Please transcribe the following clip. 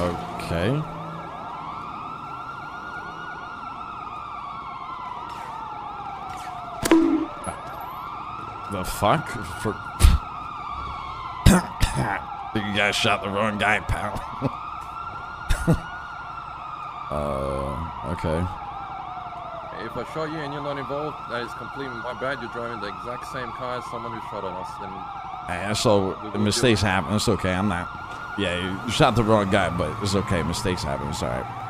Okay. The fuck? For you guys shot the wrong guy, pal. uh, okay. If I shot you and you're not involved, that is completely my bad. You're driving the exact same car as someone who shot at us. And Uh, so the mistakes happen. It's okay. I'm not. Yeah, you shot the wrong guy, but it's okay. Mistakes happen. It's all right.